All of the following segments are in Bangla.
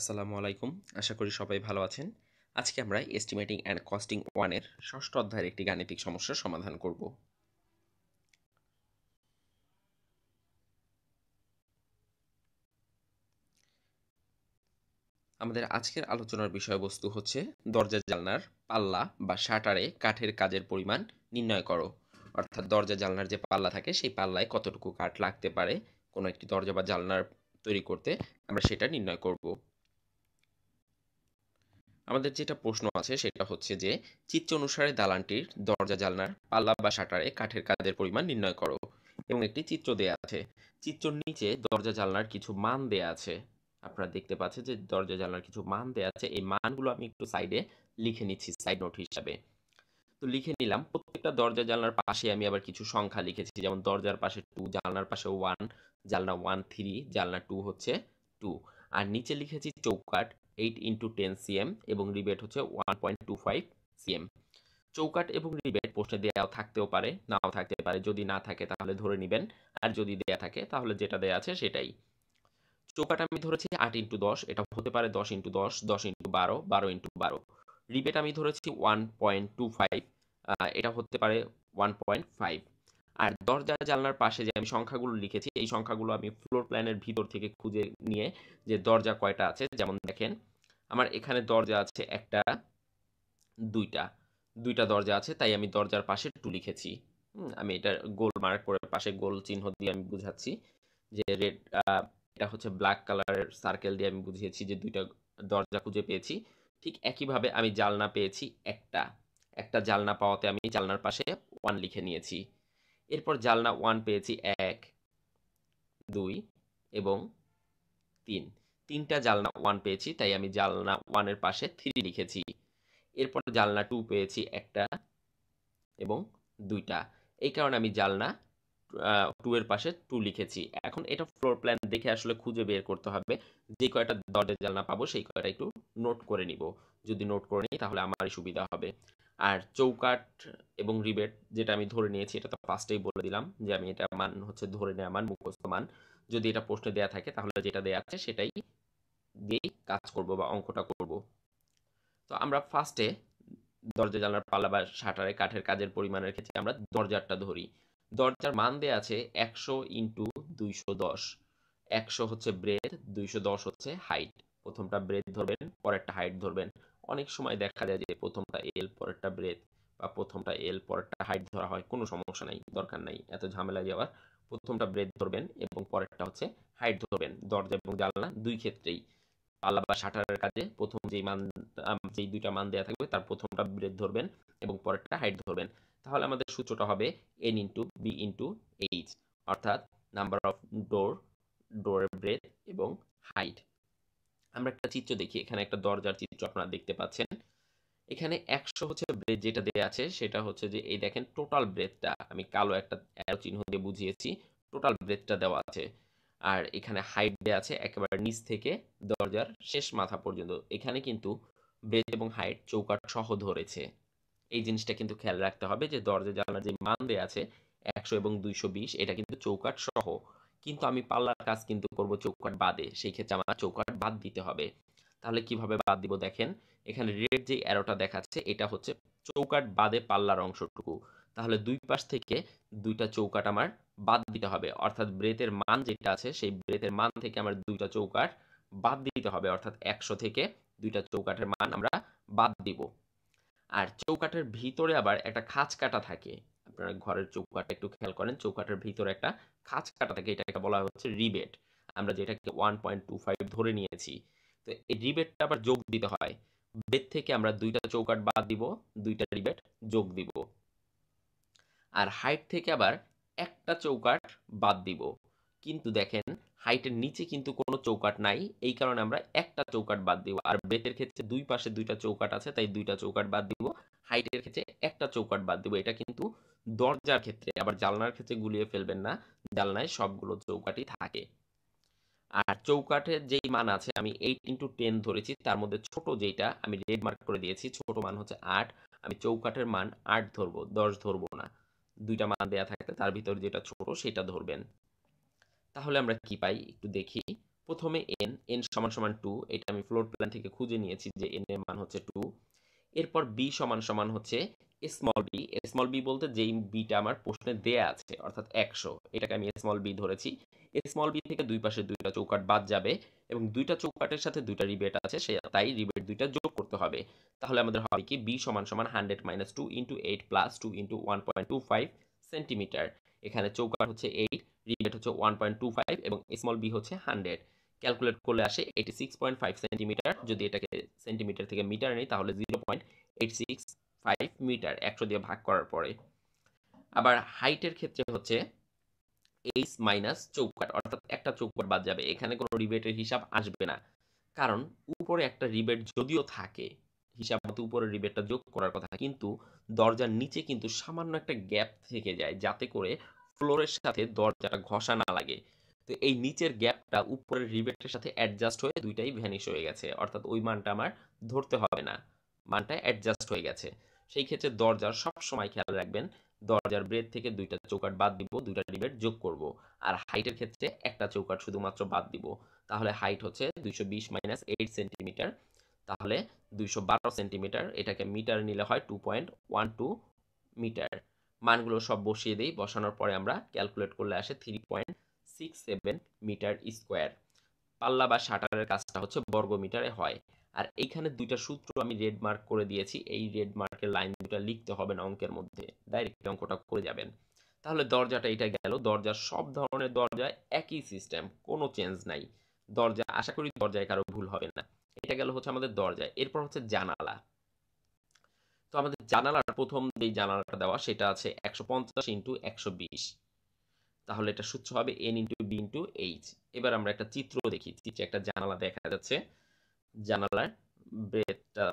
আসসালামু আলাইকুম। আশা করি সবাই ভালো আছেন। আজকে আমরা এস্টিমেটিং অ্যান্ড কস্টিং ওয়ানের ষষ্ঠ অধ্যায়ের একটি গাণিতিক সমস্যার সমাধান করব। আমাদের আজকের আলোচনার বিষয়বস্তু হচ্ছে দরজা জানলার পাল্লা বা শাটারে কাঠের কাজের পরিমাণ নির্ণয় করো। অর্থাৎ দরজা জানলার যে পাল্লা থাকে, সেই পাল্লায় কতটুকু কাঠ লাগতে পারে, কোনো একটি দরজা বা জানলার তৈরি করতে আমরা সেটা নির্ণয় করব। আমাদের যেটা প্রশ্ন আছে সেটা হচ্ছে যে, চিত্র অনুসারে দালানটির দরজা, জানলার পাল্লা বা শাটারে কাঠের কাজের পরিমাণ নির্ণয় করো এবং একটি চিত্র দেয়া আছে। চিত্রর নিচে দরজা, জানলার কিছু মান দেয়া আছে। আপনারা দেখতে পাচ্ছেন যে দরজা, জানলার কিছু মান দেয়া আছে। এই মানগুলো আমি একটু সাইডে লিখে নিচ্ছি সাইড নোট হিসাবে। তো লিখে নিলাম, প্রত্যেকটা দরজা, জানলার পাশে আমি আবার কিছু সংখ্যা লিখেছি। যেমন দরজার পাশে টু জানলার পাশে ওয়ান জানলা ওয়ান থ্রি জানলা টু হচ্ছে টু আর নিচে লিখেছি চৌকাট এইট ইন্টু টেন সিএম এবং রিবেট হচ্ছে one point two five CM চৌকাট এবং রিবেট প্রশ্নে দেওয়া থাকতেও পারে, নাও থাকতে পারে। যদি না থাকে তাহলে ধরে নেবেন, আর যদি দেয়া থাকে তাহলে যেটা দেয়া আছে সেটাই। চৌকাট আমি ধরেছি আট ইন্টু দশ এটা হতে পারে দশ ইন্টু দশ দশ ইন্টু বারো বারো ইন্টু বারো। রিবেট আমি ধরেছি ওয়ান পয়েন্ট টু ফাইভ এটা হতে পারে ওয়ান পয়েন্ট ফাইভ আর দরজা জানলার পাশে যে আমি সংখ্যাগুলো লিখেছি, এই সংখ্যাগুলো আমি ফ্লোর প্ল্যানের ভিতর থেকে খুঁজে নিয়ে যে দরজা কয়টা আছে, যেমন দেখেন আমার এখানে দরজা আছে একটা, দুইটা দুইটা দরজা আছে, তাই আমি দরজার পাশে টু লিখেছি। আমি এটা গোল মার্ক করে পাশে গোল চিহ্ন দিয়ে আমি বুঝাচ্ছি যে রেড এটা হচ্ছে ব্ল্যাক কালারের সার্কেল দিয়ে আমি বুঝিয়েছি যে দুইটা দরজা খুঁজে পেয়েছি। ঠিক একইভাবে আমি জালনা পেয়েছি একটা একটা জালনা পাওয়াতে আমি জালনার পাশে ওয়ান লিখে নিয়েছি। এরপর জালনা ওয়ান পেয়েছি এক, দুই এবং তিন। তিনটা জালনা ওয়ান পেয়েছি, তাই আমি জালনা ওয়ানের পাশে থ্রি লিখেছি। এরপর জালনা টু পেয়েছি একটা এবং দুইটা। এই কারণে আমি জালনা টু এর পাশে টু লিখেছি। এখন এটা ফ্লোর প্ল্যান দেখে আসলে খুঁজে বের করতে হবে। যে কয়টা দরজা জালনা পাবো, সেই কয়টা একটু নোট করে নিব। যদি নোট করে নিই, তাহলে আমারই সুবিধা হবে। আর চৌকাট এবং রিবেট যেটা আমি ধরে নিয়েছি, এটা তো ফার্স্টেই বলে দিলাম যে আমি এটা মান হচ্ছে ধরে নেওয়া মান, মুখস্থ মান। যদি এটা প্রশ্নে দেয়া থাকে, তাহলে যেটা দেয়া আছে, সেটাই দিয়েই কাজ করব বা অঙ্কটা করব। তো আমরা ফার্স্টে দরজা জানলার পাল্লা বা শাটারে কাঠের কাজের পরিমাণের ক্ষেত্রে আমরা দরজারটা ধরি। দরজার মান দেয়া আছে একশো ইন্টু দুইশো দশ। একশো হচ্ছে ব্রেথ দুইশো দশ হচ্ছে হাইট প্রথমটা ব্রেথ ধরবেন, পরেরটা হাইট ধরবেন। অনেক সময় দেখা যায় যে প্রথমটা এল পরেরটা ব্রেথ বা প্রথমটা এল পরেরটা হাইট ধরা হয়, কোনো সমস্যা নাই, দরকার নাই, এত ঝামেলা যাওয়ার। প্রথমটা ব্রেথ ধরবেন এবং পরেরটা হচ্ছে হাইট ধরবেন। দরজা এবং জানলা দুই ক্ষেত্রেই। পাল্লা বা শাটারের কাজে প্রথম যেই মান যেই দুইটা মান দেওয়া থাকবে তার প্রথমটা ব্রেথ ধরবেন এবং পরেরটা হাইট ধরবেন। তাহলে আমাদের সূত্রটা হবে N into B into H অর্থাৎ নাম্বার অফ ডোর ডোরের ব্রেথ এবং হাইট আমরা একটা চিত্র দেখি, এখানে একটা দরজার চিত্র আপনারা দেখতে পাচ্ছেন। এখানে একশো হচ্ছে ব্রেথ যেটা দেওয়া আছে, সেটা হচ্ছে যে, এই দেখেন টোটাল ব্রেথটা আমি কালো একটা চিহ্ন দিয়ে বুঝিয়েছি টোটাল ব্রেথটা দেওয়া আছে। আর এখানে হাইট দেওয়া আছে একেবারে নিচ থেকে দরজার শেষ মাথা পর্যন্ত। এখানে কিন্তু ব্রেথ এবং হাইট চৌকাট সহ ধরেছে। এই জিনিসটা কিন্তু খেয়াল রাখতে হবে যে দরজা জানলার যে মান দেওয়া আছে একশো এবং দুইশো বিশ, এটা কিন্তু চৌকাট সহ। কিন্তু আমি পাল্লার কাজ কিন্তু করব চৌকাট বাদে, সেই ক্ষেত্রে আমার চৌকাট বাদ দিতে হবে। তাহলে কীভাবে বাদ দিব দেখেন? এখানে রেড যে অ্যারোটা দেখাচ্ছে, এটা হচ্ছে চৌকাট বাদে পাল্লার অংশটুকু। তাহলে দুই পাশ থেকে দুইটা চৌকাট আমার বাদ দিতে হবে। অর্থাৎ ব্রেথের মান যেটা আছে, সেই ব্রেথের মান থেকে আমার দুইটা চৌকাট বাদ দিতে হবে। অর্থাৎ একশো থেকে দুইটা চৌকাঠের মান আমরা বাদ দিব। আর চৌকাঠের ভিতরে আবার একটা খাঁচ কাটা থাকে। আপনারা ঘরের চৌকাঠটা একটু খেয়াল করেন, চৌকাঠের ভিতরে একটা খাঁচ কাটা থাকে। এটাকে বলা হচ্ছে রিবেট। আমরা যেটাকে ওয়ান পয়েন্ট টু ফাইভ ধরে নিয়েছি। তো এই রিবেটটা আবার যোগ দিতে হয়। বেদ থেকে আমরা দুইটা চৌকাট বাদ দিব, দুইটা রিবেট যোগ দিব। আর হাইট থেকে আবার একটা চৌকাট বাদ দিব। কিন্তু দেখেন, হাইটের নিচে কিন্তু কোনো চৌকাট নাই। এই কারণে আমরা একটা চৌকাট বাদ দিব। আর ব্রেথের ক্ষেত্রে দুই পাশে দুইটা চৌকাট আছে, তাই দুইটা চৌকাট বাদ দিব। হাইটের ক্ষেত্রে একটা চৌকাট বাদ দিব। এটা কিন্তু দরজার ক্ষেত্রে, আবার জালনার ক্ষেত্রে গুলিয়ে ফেলবেন না। জালনায় সবগুলো চৌকাটই থাকে। আর চৌকাঠের যেই মান আছে, আমি এইট ইন্টু টেন ধরেছি। তার মধ্যে ছোট যেইটা, আমি রেড মার্ক করে দিয়েছি। ছোট মান হচ্ছে আট। আমি চৌকাঠের মান আট ধরবো, দশ ধরবো না। দুইটা মান দেয়া থাকলে তার ভিতর যেটা ছোট সেটা ধরবেন। তাহলে আমরা কি পাই? একটু দেখি। প্রথমে এন এন সমান সমান টু এটা আমি ফ্লোর প্ল্যান থেকে খুঁজে নিয়েছি যে এন এর মান হচ্ছে টু এরপর বি সমান সমান হচ্ছে স্মল বি স্মল বি বলতে যেই বিটা আমার প্রশ্নে দেয়া আছে, অর্থাৎ একশো। এটাকে আমি স্মল বি ধরেছি। স্মল বি থেকে দুই পাশে দুইটা চৌকাট বাদ যাবে এবং দুইটা চৌকাটের সাথে দুইটা রিবেট আছে, সে তাই রিবেট দুইটা যোগ করতে হবে। তাহলে আমাদের হবে কি? বি সমান সমান hundred minus two into eight plus two into one point two five centimetre এখানে চৌকাট হচ্ছে এইট রিবেট হচ্ছে ওয়ান পয়েন্ট টু ফাইভ এবং স্মল বি হচ্ছে হান্ড্রেড ক্যালকুলেট করলে আসে eighty six point five centimetre যদি এটাকে সেন্টিমিটার থেকে মিটার নেই, তাহলে zero point eight six five metre একশো দিয়ে ভাগ করার পরে। আবার হাইটের ক্ষেত্রে হচ্ছে এইচ মাইনাস চৌকাট অর্থাৎ একটা চৌকাট বাদ যাবে। এখানে কোনো রিবেটের হিসাব আসবে না। কারণ উপরে একটা রিবেট যদিও থাকে, হিসাব মতো উপরের রিবেটটা যোগ করার কথা, কিন্তু দরজার নিচে কিন্তু সামান্য একটা গ্যাপ থেকে যায়, যাতে করে ফ্লোরের সাথে দরজাটা ঘষা না লাগে। তো এই নিচের গ্যাপটা উপরের রিবেটের সাথে অ্যাডজাস্ট হয়ে দুইটাই ভ্যানিশ হয়ে গেছে। অর্থাৎ ওই মানটা আমার ধরতে হবে না। মানটা অ্যাডজাস্ট হয়ে গেছে। সেই ক্ষেত্রে দরজার সব সময় খেয়াল রাখবেন দরজার ব্রেড থেকে দুইটা চৌকাট বাদ দিব, দুইটা রিবেট যোগ করব। আর হাইটের ক্ষেত্রে একটা চৌকাট শুধুমাত্র বাদ দিব। তাহলে হাইট হচ্ছে দুইশো বিশ মাইনাস এইট সেন্টিমিটার তাহলে দুইশো বারো সেন্টিমিটার এটাকে মিটার নিলে হয় two point one two metre মানগুলো সব বসিয়ে দিই, বসানোর পরে আমরা ক্যালকুলেট করলে আসে three point six seven metre square পাল্লা বা শাটারের কাজটা হচ্ছে বর্গ মিটারে হয়। আর এইখানে দুইটা সূত্র আমি রেড মার্ক করে দিয়েছি। এই রেড মার্কের লাইন দুটা লিখতে হবে না অঙ্কের মধ্যে। ডাইরেক্ট অঙ্কটা করে যাবেন। তাহলে দরজাটা এটা গেল। দরজার সব ধরনের দরজায় একই সিস্টেম কোনো চেঞ্জ নাই। দরজা, আশা করি দরজায় কারও ভুল হবে না। এটা গেল হচ্ছে আমাদের দরজায় এরপর হচ্ছে জানালা। তো আমাদের জানালার প্রথম যেই জানালাটা দেওয়া, সেটা আছে একশো পঞ্চাশ ইন্টু একশো বিশ। তাহলে এটা সূত্র হবে N into B into H এবার আমরা একটা চিত্র দেখি। চিত্রে একটা জানালা দেখা যাচ্ছে। জানালার ব্রেথটা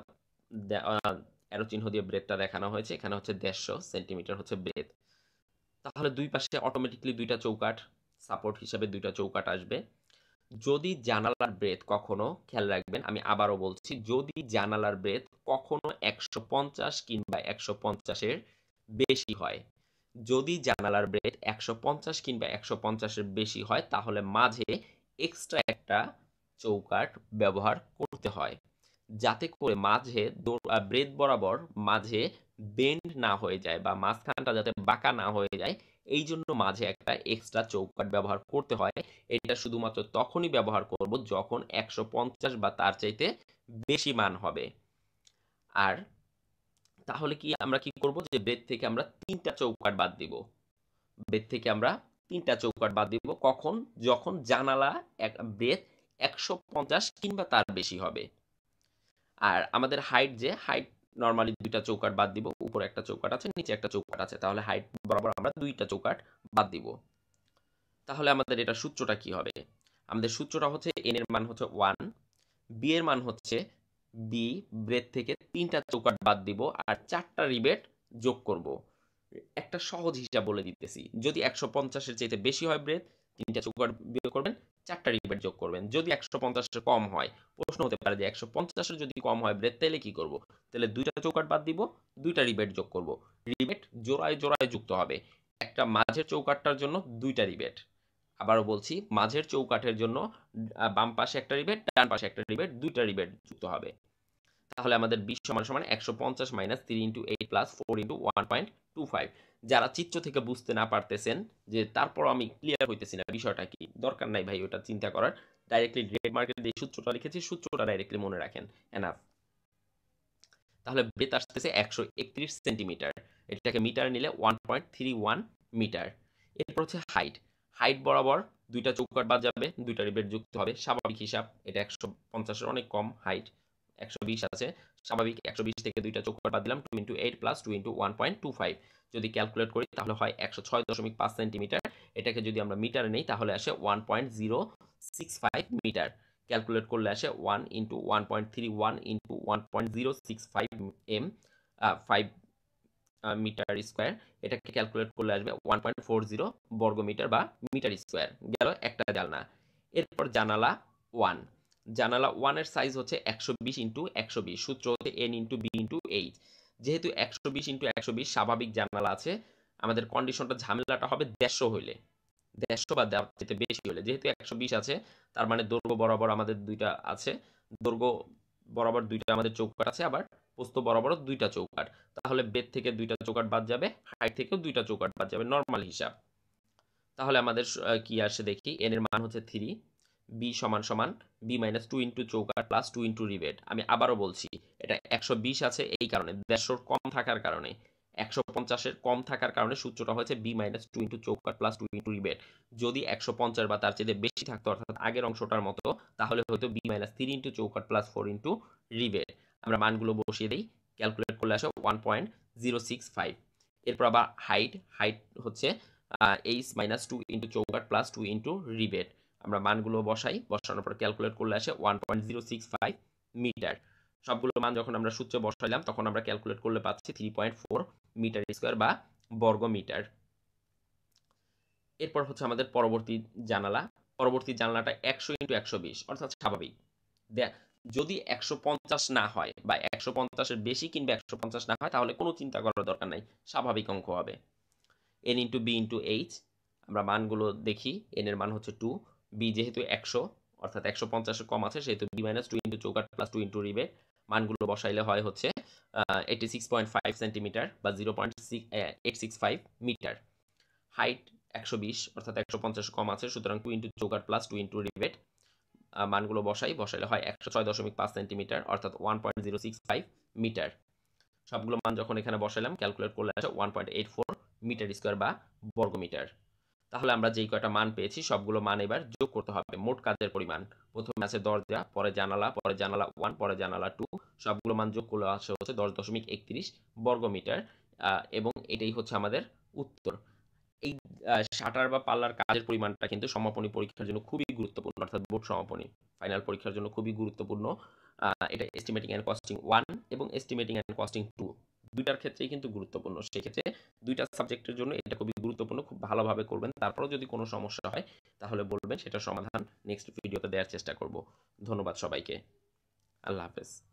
অ্যারো চিহ্ন দিয়ে ব্রেথটা দেখানো হয়েছে। এখানে হচ্ছে দেড়শো সেন্টিমিটার হচ্ছে ব্রেথ তাহলে দুই পাশে অটোমেটিকলি দুইটা চৌকাট সাপোর্ট হিসাবে দুইটা চৌকাট আসবে। যদি জানালার ব্রেথ কখনো, খেয়াল রাখবেন, আমি আবারও বলছি, যদি জানালার ব্রেথ কখনো একশো পঞ্চাশ কিংবা একশো পঞ্চাশের বেশি হয়, যদি জানালার ব্রেথ একশো পঞ্চাশ কিংবা একশো পঞ্চাশের বেশি হয়, তাহলে মাঝে এক্সট্রা একটা চৌকাট ব্যবহার করতে হয়। যাতে করে মাঝে ব্রেথ বরাবর মাঝে বেন্ড না হয়ে যায় বা মাঝখানটা যাতে বাঁকা না হয়ে যায়, এই জন্য মাঝে একটা এক্সট্রা চৌকাট ব্যবহার করতে হয়। এটা শুধুমাত্র তখনই ব্যবহার করব যখন একশো পঞ্চাশ বা তার চাইতে বেশি মান হবে। আর তাহলে কি আমরা কি করব যে বেদ থেকে আমরা তিনটা চৌকাট বাদ দিব। বেদ থেকে আমরা তিনটা চৌকাট বাদ দিব। কখন? যখন জানালা এক বেদ একশো পঞ্চাশ কিংবা তার বেশি হবে। আর আমাদের হাইট যে হাইট নর্মালি দুইটা চৌকাট বাদ দিব, উপরে একটা চৌকাট আছে, নিচে একটা চৌকাট আছে, তাহলে হাইট বরাবর আমরা দুইটা চৌকাট বাদ দিব। তাহলে আমাদের এটা সূত্রটা কি হবে? আমাদের সূত্রটা হচ্ছে এন এর মান হচ্ছে ওয়ান বি এর মান হচ্ছে বি ব্রেড থেকে তিনটা চৌকাট বাদ দিব, আর চারটা রিবেট যোগ করব। একটা সহজ হিসাব বলে দিতেছি। যদি একশো পঞ্চাশের চাইতে বেশি হয় ব্রেড তিনটা চৌকাট বিয়োগ করবেন চারটা রিবেট যোগ করবেন। যদি একশো পঞ্চাশের কম হয়, প্রশ্ন হতে পারে যে একশো পঞ্চাশের যদি কম হয় ব্রেথ, তাহলে কি করব? তাহলে দুইটা চৌকাট বাদ দিব, দুইটা রিবেট যোগ করব। রিবেট জোড়ায় জোড়ায় যুক্ত হবে। একটা মাঝের চৌকাটটার জন্য দুইটা রিবেট আবারও বলছি, মাঝের চৌকাঠের জন্য বাম পাশে একটা রিবেট ডান পাশে একটা রিবেট দুইটা রিবেট যুক্ত হবে। তাহলে আমাদের বিশ সমান সমান একশো পঞ্চাশ minus three into plus four into one point two five যারা চিত্র থেকে বুঝতে না পারতেছেন যে তারপর আমি ক্লিয়ার হইতেছি না, বিষয়টা কি? দরকার নাই ভাই ওটা চিন্তা করার। ডাইরেক্টলি গ্রেড মার্কেট যে সূত্রটা লিখেছি, সূত্রটা ডাইরেক্টলি মনে রাখেন। এনাফ তাহলে বেত আসতেছে একশো একত্রিশ সেন্টিমিটার এটাকে মিটার নিলে one point three one metre এরপর হচ্ছে হাইট হাইট বরাবর দুইটা চৌকাট বাদ যাবে, দুইটা রিবেট যুক্ত হবে। স্বাভাবিক হিসাব, এটা একশো পঞ্চাশের অনেক কম হাইট একশো বিশ আছে। স্বাভাবিক একশো বিশ থেকে দুইটা চৌকাট বাদ দিলাম two into eight plus two into one point two five যদি ক্যালকুলেট করি, তাহলে হয় একশো ছয় দশমিক পাঁচ সেন্টিমিটার এটাকে যদি আমরা মিটারে নেই, তাহলে আসে one point zero six five metre calculate করলে আসে one into one point three one into one point zero six five M five metre square এটাকে ক্যালকুলেট করলে আসবে ওয়ান পয়েন্ট ফোর জিরো বর্গ মিটার বা মিটার স্কোয়ার গেল একটা জানলা এরপর জানালা ওয়ান জানালা ওয়ানের সাইজ হচ্ছে একশো বিশ ইন্টু একশো বিশ, সূত্র হচ্ছে N into B into H যেহেতু একশো বিশ ইন্টু একশো বিশ স্বাভাবিক জানালা আছে, আমাদের কন্ডিশনটা ঝামেলাটা হবে দেড়শো হইলে। দেড়শো বা চেয়ে বেশি হলে যেহেতু একশো বিশ আছে, তার মানে দৈর্ঘ্য বরাবর আমাদের দুইটা আছে। দৈর্ঘ্য বরাবর দুইটা আমাদের চৌকাট আছে, আবার পোস্ত বরাবর দুইটা চৌকাট তাহলে বেদ থেকে দুইটা চৌকাট বাদ যাবে হাইট থেকেও দুইটা চৌকাট বাদ যাবে নর্মাল হিসাব। তাহলে আমাদের কি আসে দেখি? এন এর মান হচ্ছে থ্রি বি সমান সমান বি মাইনাস টু ইন্টু চৌকাট প্লাস টু ইন্টু রিবেট আমি আবারও বলছি, এটা একশো বিশ আছে এই কারণে, দেড়শোর কম থাকার কারণে। একশো পঞ্চাশের কম থাকার কারণে সূত্রটা হয়েছে বি মাইনাস টু ইন্টু চৌকাট প্লাস টু ইন্টু রিবেট যদি একশো পঞ্চাশ বা তার চেয়ে বেশি থাকতো, অর্থাৎ আগের অংশটার মতো, তাহলে হয়তো বি মাইনাস থ্রি ইন্টু চৌকাট প্লাস ফোর ইন্টু রিবেট আমরা মানগুলো বসিয়ে দিই ক্যালকুলেট করলে আসে one point zero six five এরপর আবার হাইট হাইট হচ্ছে এইচ মাইনাস টু ইন্টু চৌকাট প্লাস টু ইন্টু রিবেট আমরা মানগুলো বসাই, বসানোর পর ক্যালকুলেট করলে আসে one point zero six five metre সবগুলো মান যখন আমরা সূত্রে বসাইলাম, তখন আমরা ক্যালকুলেট করলে পাচ্ছি three point four metre square বা বর্গ মিটার এরপর হচ্ছে আমাদের পরবর্তী জানালা। পরবর্তী জানালাটা একশো ইন্টু একশো বিশ, অর্থাৎ স্বাভাবিক। যদি একশো পঞ্চাশ না হয় বা একশো পঞ্চাশের বেশি কিংবা একশো পঞ্চাশ না হয়, তাহলে কোনো চিন্তা করার দরকার নাই, স্বাভাবিক অঙ্ক হবে। N into B into H আমরা মানগুলো দেখি এন এর মান হচ্ছে টু বি যেহেতু একশো, অর্থাৎ একশো পঞ্চাশের কম আছে, সেহেতু বি মাইনাস টু ইন্টু চৌকাট প্লাস টু ইন্টু রিবে মানগুলো বসাইলে হয় হচ্ছে eighty six point five centimetre বা zero point six eight six five metre height একশো বিশ, অর্থাৎ একশো পঞ্চাশ কম আছে, সুতরাং টু ইন্টু চৌকাট প্লাস টু ইন্টু রিবেট মানগুলো বসাই, বসাইলে হয় একশো ছয় দশমিক পাঁচ সেন্টিমিটার অর্থাৎ one point zero six five metre সবগুলো মান যখন এখানে বসাইলাম ক্যালকুলেট করলে আসে one point eight four metre square বা বর্গমিটার। তাহলে আমরা যেই কয়টা মান পেয়েছি, সবগুলো মান এবার যোগ করতে হবে। মোট কাজের পরিমাণ? প্রথমে আছে দরজা পরে জানালা পরে জানালা ওয়ান পরে জানালা টু সবগুলো মান যোগ করলে আসে হচ্ছে দশ দশমিক একত্রিশ বর্গমিটার এবং এটাই হচ্ছে আমাদের উত্তর। এই শাটার বা পাল্লার কাজের পরিমাণটা কিন্তু সমাপনী পরীক্ষার জন্য খুবই গুরুত্বপূর্ণ, অর্থাৎ বোর্ড সমাপনী। ফাইনাল পরীক্ষার জন্য খুবই গুরুত্বপূর্ণ এটা এস্টিমেটিং অ্যান্ড কস্টিং ওয়ান এবং এস্টিমেটিং অ্যান্ড কস্টিং টু দুইটার ক্ষেত্রেই কিন্তু গুরুত্বপূর্ণ। সেক্ষেত্রে দুইটা সাবজেক্টের জন্য এটা খুবই গুরুত্বপূর্ণ, খুব ভালোভাবে করবেন। তারপরও যদি কোনো সমস্যা হয়, তাহলে বলবেন সেটা সমাধান নেক্সট ভিডিওতে দেওয়ার চেষ্টা করব। ধন্যবাদ সবাইকে। আল্লাহ হাফেজ।